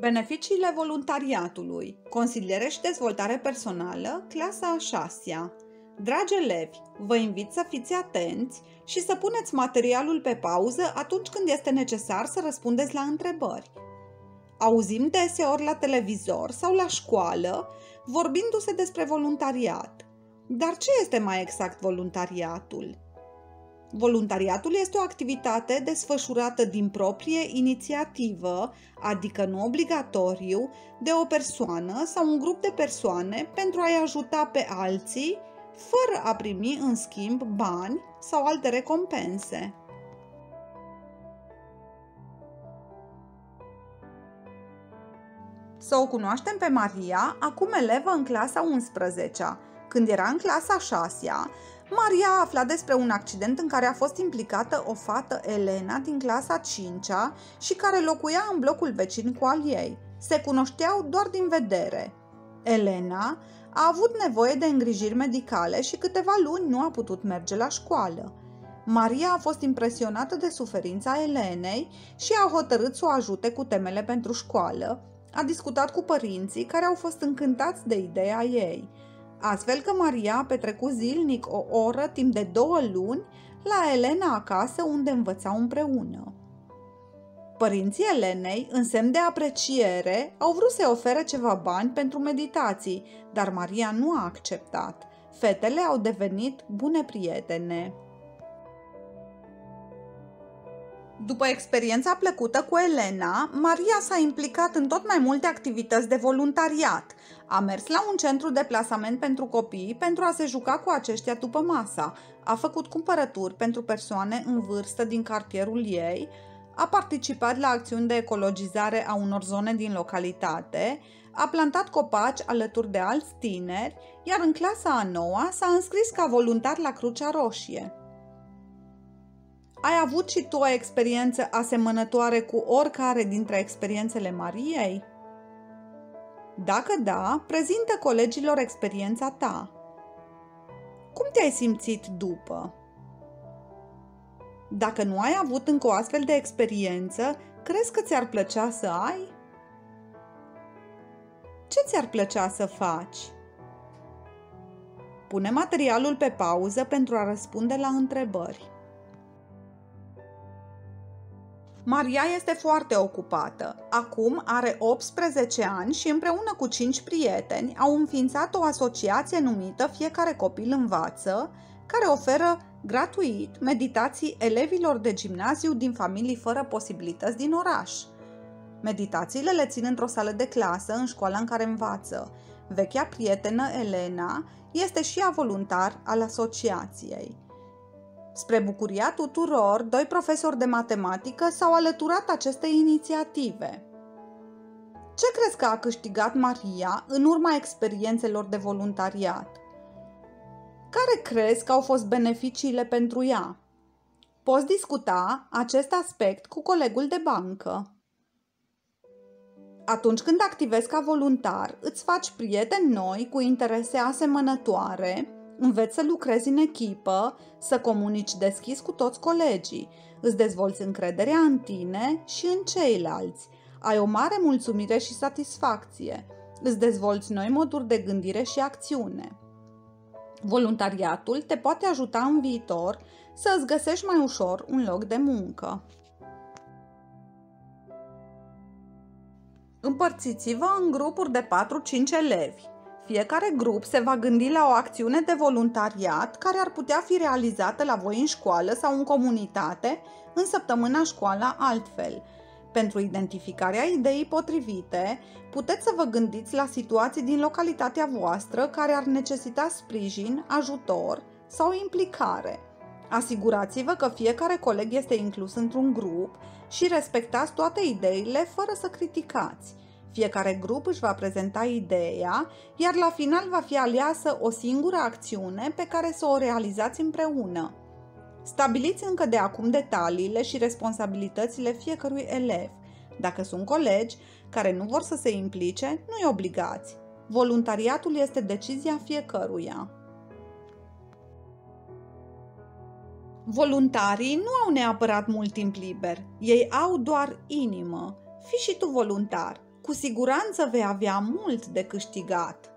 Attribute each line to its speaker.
Speaker 1: Beneficiile voluntariatului Consiliere și dezvoltare personală, clasa a șasea. Dragi elevi, vă invit să fiți atenți și să puneți materialul pe pauză atunci când este necesar să răspundeți la întrebări. Auzim deseori la televizor sau la școală vorbindu-se despre voluntariat. Dar ce este mai exact voluntariatul? Voluntariatul este o activitate desfășurată din proprie inițiativă, adică nu obligatoriu, de o persoană sau un grup de persoane pentru a-i ajuta pe alții, fără a primi în schimb bani sau alte recompense. Să o cunoaștem pe Maria, acum elevă în clasa 11 Când era în clasa 6 Maria a aflat despre un accident în care a fost implicată o fată, Elena, din clasa 5 și care locuia în blocul vecin cu al ei. Se cunoșteau doar din vedere. Elena a avut nevoie de îngrijiri medicale și câteva luni nu a putut merge la școală. Maria a fost impresionată de suferința Elenei și a hotărât să o ajute cu temele pentru școală. A discutat cu părinții care au fost încântați de ideea ei – astfel că Maria a petrecut zilnic o oră timp de două luni la Elena acasă unde învățau împreună. Părinții Elenei, în semn de apreciere, au vrut să-i ofere ceva bani pentru meditații, dar Maria nu a acceptat. Fetele au devenit bune prietene. După experiența plăcută cu Elena, Maria s-a implicat în tot mai multe activități de voluntariat. A mers la un centru de plasament pentru copii pentru a se juca cu aceștia după masa. A făcut cumpărături pentru persoane în vârstă din cartierul ei, a participat la acțiuni de ecologizare a unor zone din localitate, a plantat copaci alături de alți tineri, iar în clasa a noua s-a înscris ca voluntar la Crucea Roșie. Ai avut și tu o experiență asemănătoare cu oricare dintre experiențele Mariei? Dacă da, prezintă colegilor experiența ta. Cum te-ai simțit după? Dacă nu ai avut încă o astfel de experiență, crezi că ți-ar plăcea să ai? Ce ți-ar plăcea să faci? Pune materialul pe pauză pentru a răspunde la întrebări. Maria este foarte ocupată. Acum are 18 ani și împreună cu 5 prieteni au înființat o asociație numită Fiecare copil învață, care oferă gratuit meditații elevilor de gimnaziu din familii fără posibilități din oraș. Meditațiile le țin într-o sală de clasă în școala în care învață. Vechea prietenă Elena este și ea voluntar al asociației. Spre bucuria tuturor, doi profesori de matematică s-au alăturat acestei inițiative. Ce crezi că a câștigat Maria în urma experiențelor de voluntariat? Care crezi că au fost beneficiile pentru ea? Poți discuta acest aspect cu colegul de bancă. Atunci când activezi ca voluntar, îți faci prieteni noi cu interese asemănătoare Înveți să lucrezi în echipă, să comunici deschis cu toți colegii, îți dezvolți încrederea în tine și în ceilalți, ai o mare mulțumire și satisfacție, îți dezvolți noi moduri de gândire și acțiune. Voluntariatul te poate ajuta în viitor să îți găsești mai ușor un loc de muncă. Împărțiți-vă în grupuri de 4-5 elevi. Fiecare grup se va gândi la o acțiune de voluntariat care ar putea fi realizată la voi în școală sau în comunitate în săptămâna școala altfel. Pentru identificarea ideii potrivite, puteți să vă gândiți la situații din localitatea voastră care ar necesita sprijin, ajutor sau implicare. Asigurați-vă că fiecare coleg este inclus într-un grup și respectați toate ideile fără să criticați. Fiecare grup își va prezenta ideea, iar la final va fi aleasă o singură acțiune pe care să o realizați împreună. Stabiliți încă de acum detaliile și responsabilitățile fiecărui elev. Dacă sunt colegi care nu vor să se implice, nu-i obligați. Voluntariatul este decizia fiecăruia. Voluntarii nu au neapărat mult timp liber, ei au doar inimă. Fii și tu voluntar. Cu siguranță vei avea mult de câștigat.